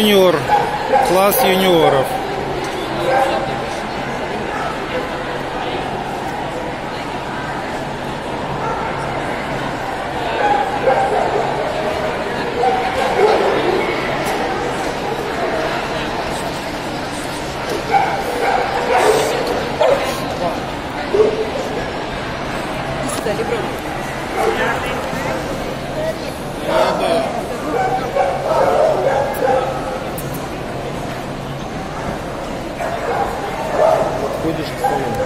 юниор, класс юниоров. Just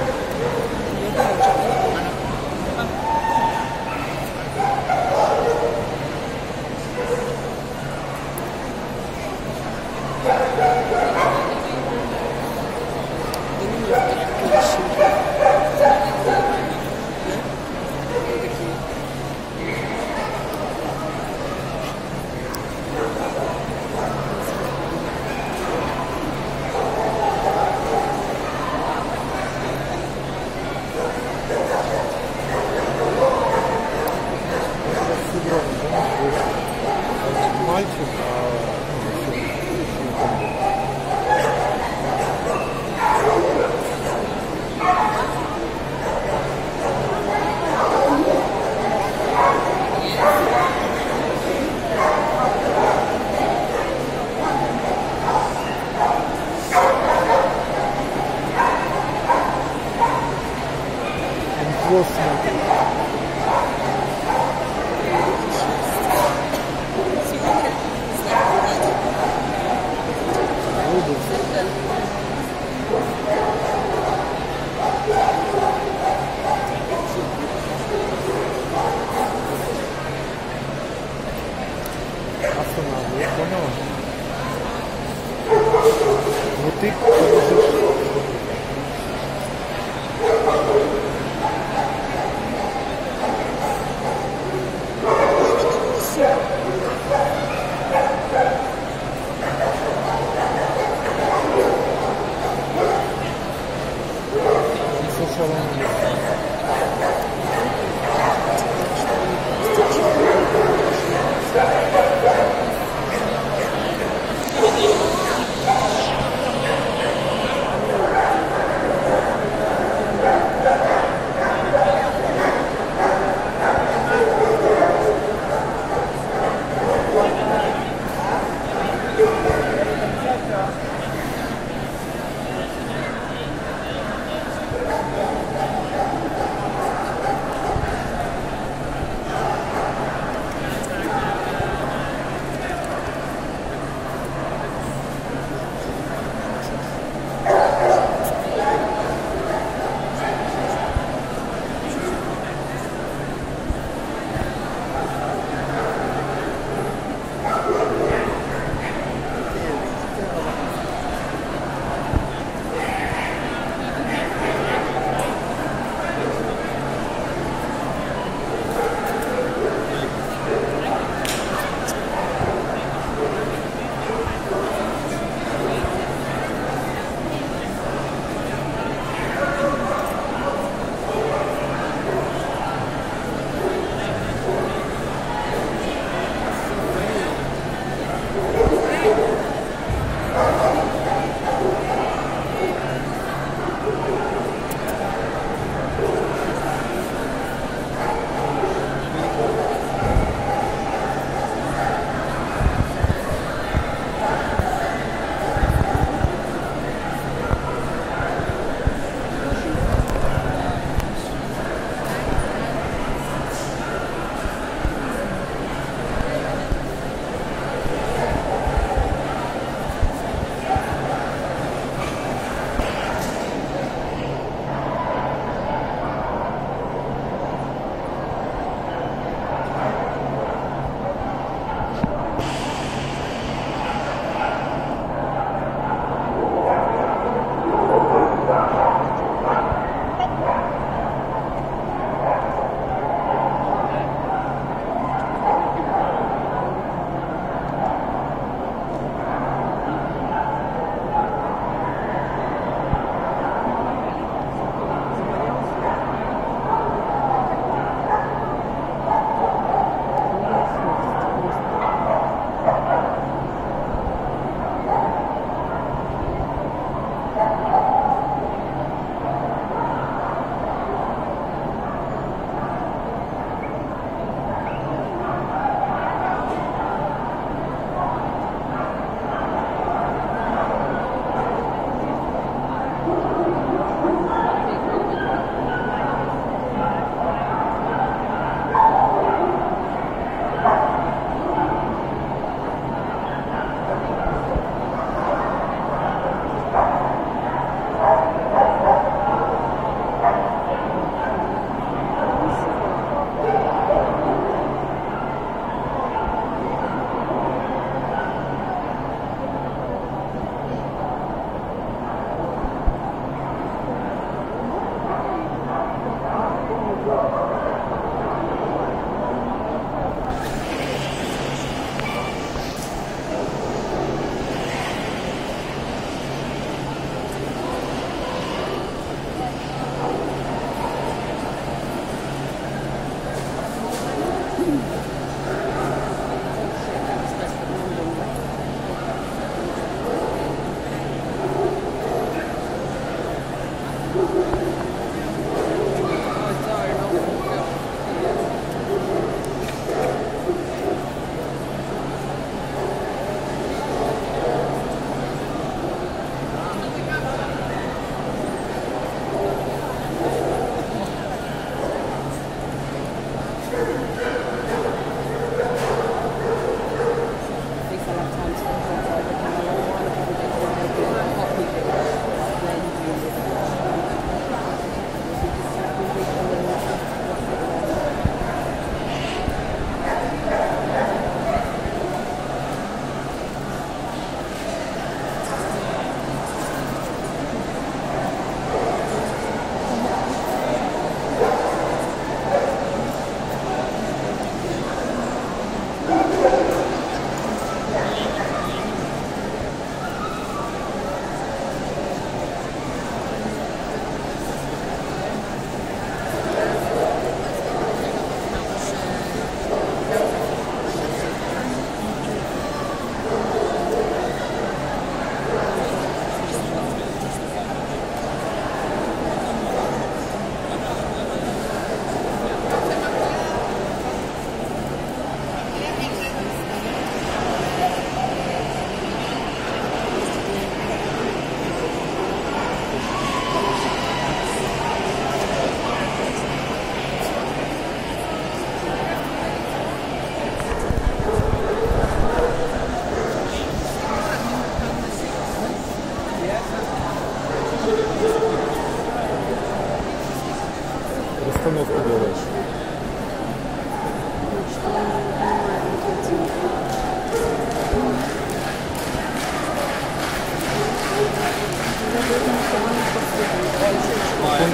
Stick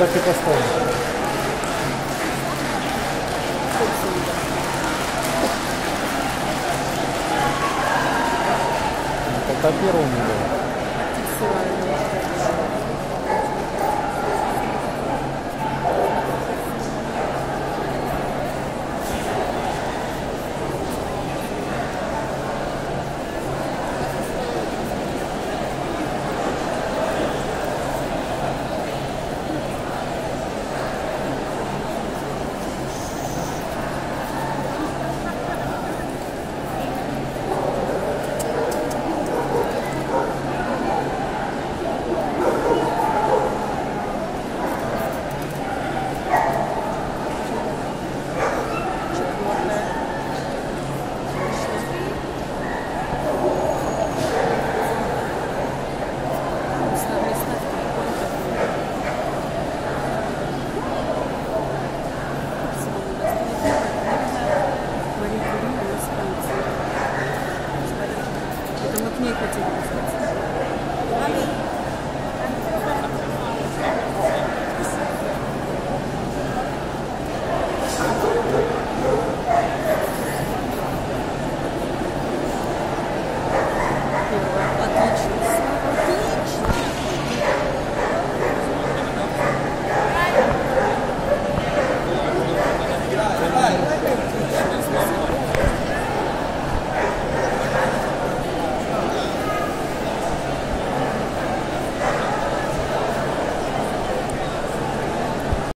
так и поставил. Это первый не был. Фиксировали.